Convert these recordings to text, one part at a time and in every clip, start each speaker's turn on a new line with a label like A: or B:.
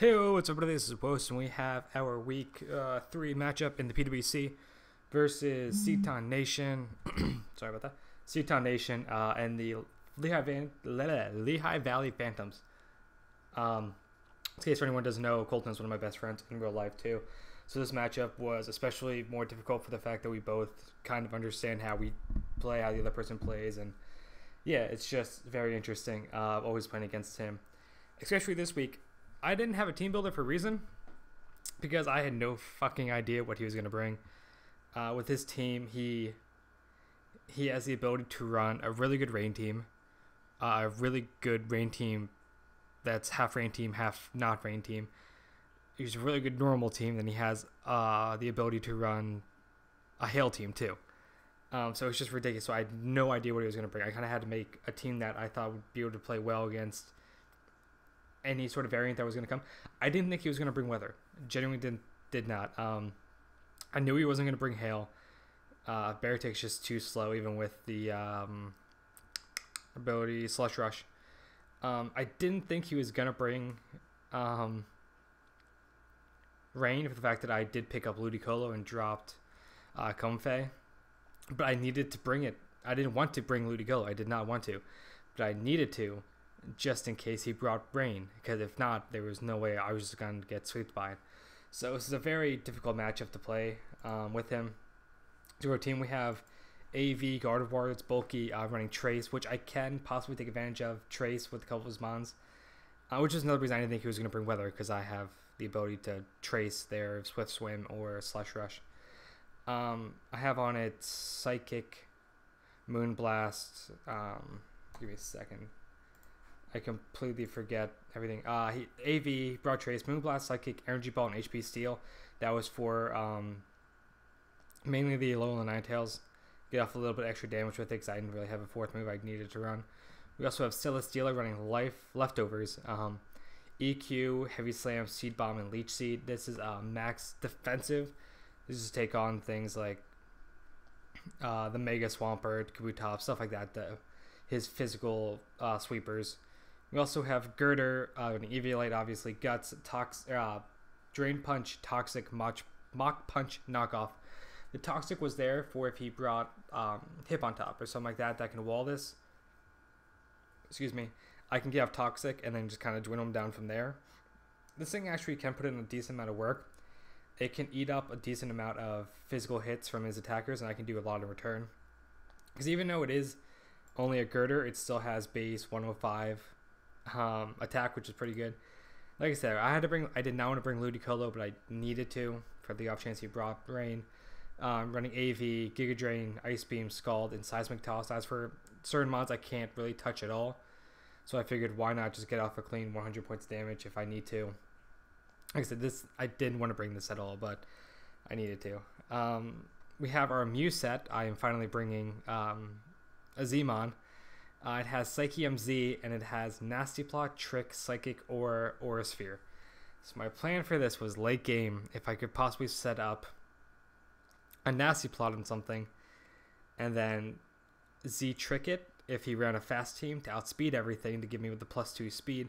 A: Hey, what's up, everybody? This is Post, and we have our week uh, three matchup in the PWC versus Seton Nation. Sorry about that. Seton Nation uh, and the Lehigh, Van- Lehigh Valley Phantumps. Um, in case for anyone doesn't know, Colton is one of my best friends in real life too. So this matchup was especially more difficult for the fact that we both kind of understand how we play, how the other person plays, and yeah, it's just very interesting. Uh, always playing against him, especially this week. I didn't have a team builder for a reason because I had no fucking idea what he was going to bring. Uh, with his team, he he has the ability to run a really good rain team, uh, a really good rain team that's half rain team, half not rain team. He's a really good normal team. Then he has uh, the ability to run a hail team too. Um, so it's just ridiculous. So I had no idea what he was going to bring. I kind of had to make a team that I thought would be able to play well against any sort of variant that was going to come. I didn't think he was going to bring weather. Genuinely didn't did not. Um, I knew he wasn't going to bring hail. Uh, Beartic's just too slow, even with the um, ability Slush Rush. Um, I didn't think he was going to bring um, Rain for the fact that I did pick up Ludicolo and dropped uh, Comfey. But I needed to bring it. I didn't want to bring Ludicolo. I did not want to. But I needed to just in case he brought rain, because if not, there was no way I was going to get swept by it. So this is a very difficult matchup to play um, with him. To our team, we have AV Gardevoir that's bulky, uh, running Trace, which I can possibly take advantage of. Trace with a couple of his mons, uh, which is another reason I didn't think he was going to bring Weather, because I have the ability to Trace their Swift Swim or Slush Rush. Um, I have on it Psychic, Moonblast. Um, give me a second. I completely forget everything. Uh, he, AV, Broad Trace, Moonblast, Psychic, Energy Ball, and HP Steel. That was for um, mainly the Alolan Ninetales. Get off a little bit extra damage with it because I didn't really have a fourth move I needed to run. We also have Celesteela running Life Leftovers. Um, EQ, Heavy Slam, Seed Bomb, and Leech Seed. This is uh, max defensive. This is take on things like uh, the Mega Swampert, Kabutops, stuff like that. The, his physical uh, sweepers. We also have Gurdurr, uh, an Eviolite, obviously, Guts, Tox, uh, Drain Punch, Toxic, Mach Punch, Knockoff. The Toxic was there for if he brought um, top or something like that that can wall this. Excuse me. I can get off Toxic and then just kind of dwindle him down from there. This thing actually can put in a decent amount of work. It can eat up a decent amount of physical hits from his attackers, and I can do a lot in return. Because even though it is only a Gurdurr, it still has base 105 um, attack, which is pretty good. Like I said, I had to bring. I did not want to bring Ludicolo, but I needed to for the off chance he brought rain. Um, running AV, Giga Drain, Ice Beam, Scald, and Seismic Toss. As for certain mods, I can't really touch at all. So I figured, why not just get off a clean 100 points damage if I need to. Like I said, this I didn't want to bring this at all, but I needed to. Um, we have our Mew set. I am finally bringing um, a Zmon. Uh, it has Psychium Z and it has Nasty Plot, Trick, Psychic, or Aura Sphere. So my plan for this was late game if I could possibly set up a Nasty Plot on something, and then Z Trick it if he ran a fast team to outspeed everything to give me with the plus two speed,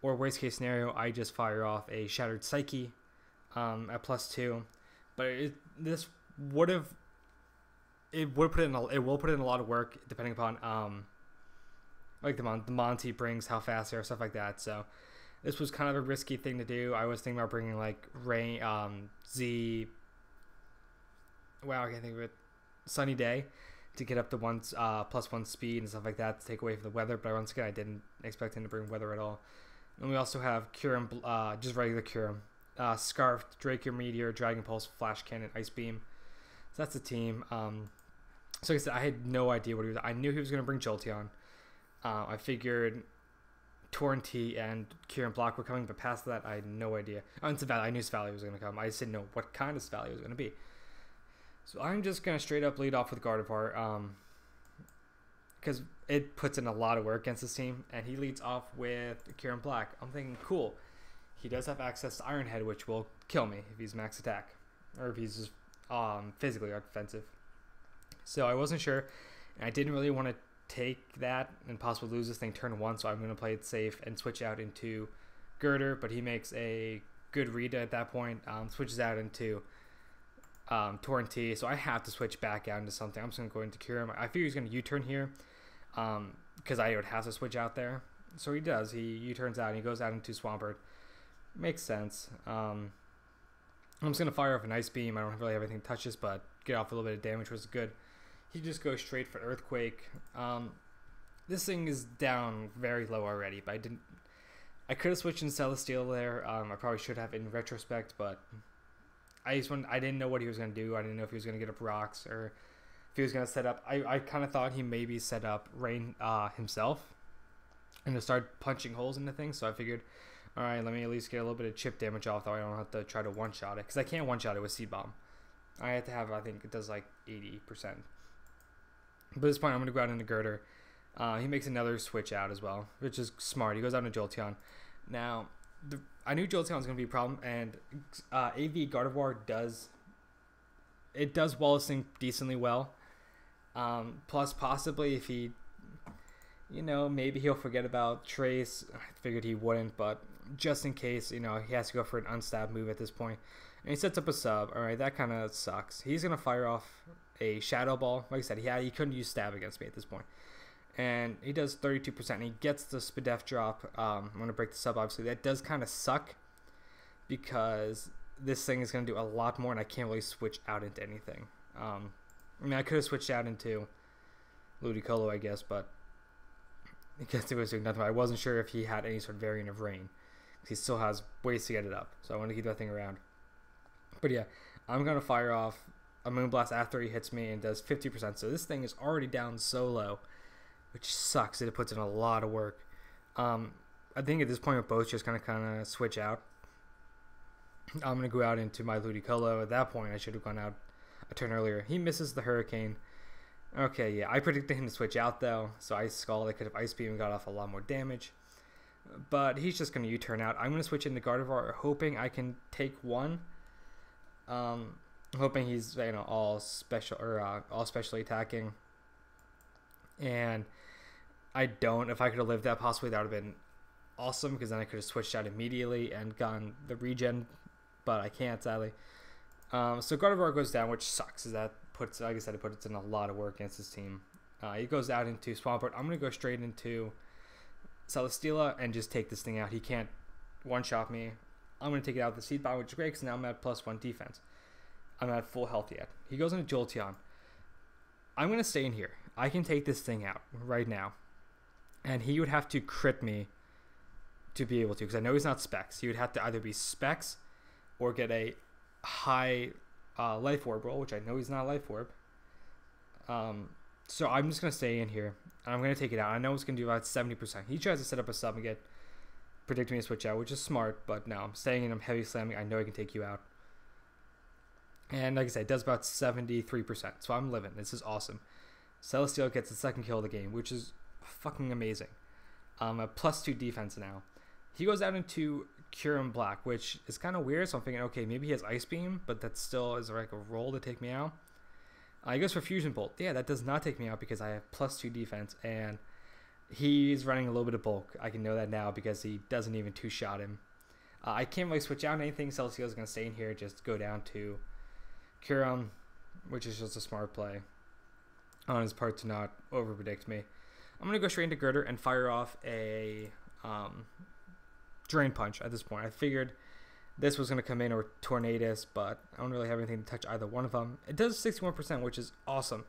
A: or worst case scenario I just fire off a Shattered Psyche um, at plus two. But it, this would have it would put in a, it will put in a lot of work depending upon um like the, Mon- the Monty brings how fast they are stuff like that. So this was kind of a risky thing to do. I was thinking about bringing like Rain um Z. Wow, I can't think of it. Sunny Day to get up to one uh, plus one speed and stuff like that to take away from the weather. But once again, I didn't expect him to bring weather at all. And we also have Kyurem, uh, just regular Kyurem, uh, Scarf, Draco Meteor, Dragon Pulse, Flash Cannon, Ice Beam. So that's the team. Um, so like I said, I had no idea what he was. I knew he was going to bring Jolteon. Uh, I figured Torrentee and Kyurem Black were coming, but past that, I had no idea. Oh, and Silvally, I knew Silvally was going to come. I just didn't know what kind of Silvally was going to be. So I'm just going to straight up lead off with Gardevoir. Um, because it puts in a lot of work against this team, and he leads off with Kyurem Black. I'm thinking, cool. He does have access to Iron Head, which will kill me if he's max attack, or if he's just um, physically offensive. So I wasn't sure, and I didn't really want to take that and possibly lose this thing turn one. So I'm going to play it safe and switch out into Gurdurr, but he makes a good read at that point. Um, switches out into um, so I have to switch back out into something. I'm just gonna go into Kyurem. I figure he's gonna U-turn here, because um, I would have to switch out there. So he does. He U-turns out and he goes out into Swampert. Makes sense. Um, I'm just gonna fire off an Ice Beam. I don't really have anything to touch this, but get off a little bit of damage was good. He just goes straight for Earthquake. Um, this thing is down very low already, but I didn't. I could have switched in Celesteela there. Um, I probably should have in retrospect, but I just I didn't know what he was gonna do. I didn't know if he was gonna get up rocks or if he was gonna set up. I, I kind of thought he maybe set up Rain uh, himself and to start punching holes into things. So I figured, all right, let me at least get a little bit of chip damage off, though I don't have to try to one shot it because I can't one shot it with Seed Bomb. I have to have I think it does like eighty percent. But at this point, I'm gonna go out into Gurdurr. Uh, he makes another switch out as well, which is smart. He goes out into Jolteon. Now, the, I knew Jolteon was going to be a problem, and uh, AV Gardevoir does it does Wallacing decently well. Um, plus, possibly if he, you know, maybe he'll forget about Trace. I figured he wouldn't, but just in case, you know, he has to go for an unstab move at this point. And he sets up a sub. All right, that kind of sucks. He's gonna fire off a Shadow Ball. Like I said, he had, he couldn't use stab against me at this point and he does 32%. And he gets the Spadef drop. Um, I'm going to break the sub, obviously. That does kind of suck because this thing is going to do a lot more, and I can't really switch out into anything. Um, I mean, I could have switched out into Ludicolo, I guess, but I guess it was doing nothing. I wasn't sure if he had any sort of variant of rain. He still has ways to get it up, so I want to keep that thing around. But yeah, I'm going to fire off a Moonblast after he hits me and does 50%. So this thing is already down so low which sucks. It puts in a lot of work. Um, I think at this point, we both just kind of kind of switch out. I'm gonna go out into my Ludicolo. At that point, I should have gone out a turn earlier. He misses the Hurricane. Okay, yeah, I predicted him to switch out though, so Ice Skull. I could have Ice Beam and got off a lot more damage. But he's just gonna U-turn out. I'm gonna switch into Gardevoir, hoping I can take one. Um, hoping he's you know all special or uh, all specially attacking. And I don't. If I could have lived that, possibly that would have been awesome because then I could have switched out immediately and gotten the regen, but I can't sadly. Um, so Gardevoir goes down, which sucks. Is that puts like I said, it puts in a lot of work against his team. Uh, he goes out into Swampert. I'm gonna go straight into Celesteela and just take this thing out. He can't one shot me. I'm gonna take it out with the Seed Bomb, which is great because now I'm at plus one defense. I'm at full health yet. He goes into Jolteon. I'm gonna stay in here. I can take this thing out right now and he would have to crit me to be able to because I know he's not specs. He would have to either be specs or get a high uh, life orb roll, which I know he's not life orb. Um, so I'm just gonna stay in here. I'm gonna take it out. I know it's gonna do about seventy percent. He tries to set up a sub and get predicting me to switch out, which is smart. But no, I'm staying in. I'm heavy slamming. I know I can take you out. And like I said, it does about seventy three percent. So I'm living. This is awesome. Celesteela gets the second kill of the game, which is fucking amazing. Um, a plus two defense now. He goes out into Kyurem Black, which is kind of weird. So I'm thinking, okay, maybe he has Ice Beam, but that still is like a roll to take me out. Uh, he goes for Fusion Bolt. Yeah, that does not take me out because I have plus two defense, and he's running a little bit of bulk. I can know that now because he doesn't even two shot him. Uh, I can't really switch out anything. Celesteela is going to stay in here, just go down to Kyurem, which is just a smart play on his part to not over predict me. I'm gonna go straight into Gurdurr and fire off a um, Drain Punch at this point. I figured this was gonna come in or Tornadus, but I don't really have anything to touch either one of them. It does 61%, which is awesome.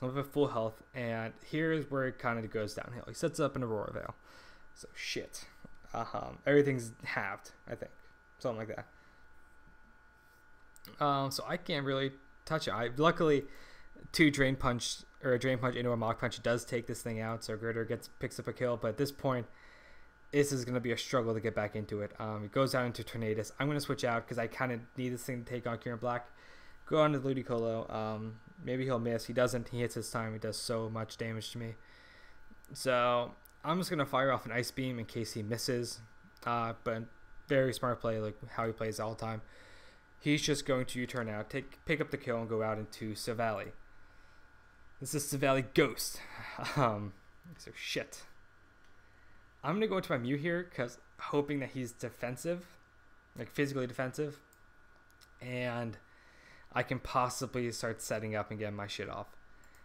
A: So I'm at full health, and here's where it kind of goes downhill. He sets up an Aurora Veil. So shit. Um, everything's halved, I think. Something like that. Um, so I can't really touch it. I luckily two drain punch or a drain punch into a Mach Punch does take this thing out, so Gurdurr gets picks up a kill. But at this point, this is going to be a struggle to get back into it. Um, it goes down into Tornadus. I'm going to switch out because I kind of need this thing to take on Kyurem Black. Go on to Ludicolo. Um, maybe he'll miss. He doesn't. He hits his time. He does so much damage to me. So I'm just going to fire off an Ice Beam in case he misses. Uh, but very smart play, like how he plays all the time. He's just going to U-turn out, take pick up the kill, and go out into Silvally. This is Silvally Ghost. Um, so shit. I'm gonna go into my Mew here because hoping that he's defensive, like physically defensive, and I can possibly start setting up and getting my shit off.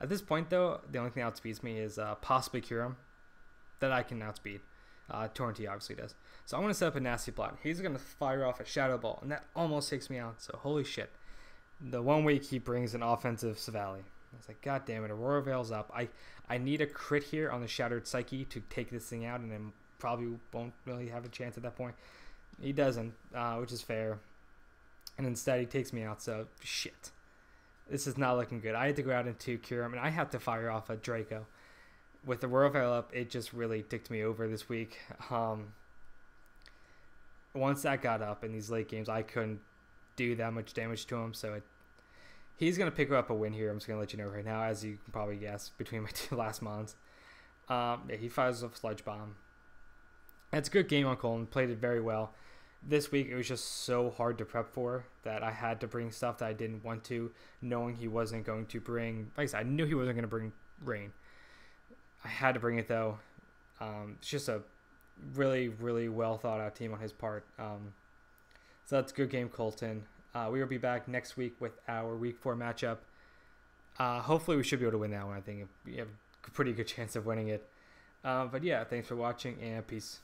A: At this point, though, the only thing that outspeeds me is uh, possibly Kyurem that I can outspeed. Uh, Torrentee obviously does. So I'm going to set up a nasty plot. He's going to fire off a Shadow Ball, and that almost takes me out. So holy shit. The one week he brings an offensive Silvally. I was like, God damn it, Aurora Veil's up. I, I need a crit here on the Shattered Psyche to take this thing out, and then probably won't really have a chance at that point. He doesn't, uh, which is fair. And instead, he takes me out, so shit. This is not looking good. I had to go out into Kyurem, and I had to fire off a Draco with the Aurora Veil up, it just really ticked me over this week. Um, once that got up in these late games, I couldn't do that much damage to him. So it, he's going to pick up a win here. I'm just going to let you know right now, as you can probably guess, between my two last mons. Um, yeah, he fires off Sludge Bomb. It's a good game on Colton. Played it very well. This week, it was just so hard to prep for that I had to bring stuff that I didn't want to, knowing he wasn't going to bring. Like I said, I knew he wasn't going to bring rain. I had to bring it though. Um, it's just a really, really well thought out team on his part. Um, so that's good game, Colton. Uh, we will be back next week with our week four matchup. Uh, hopefully, we should be able to win that one. I think we have a pretty good chance of winning it. Uh, but yeah, thanks for watching and peace.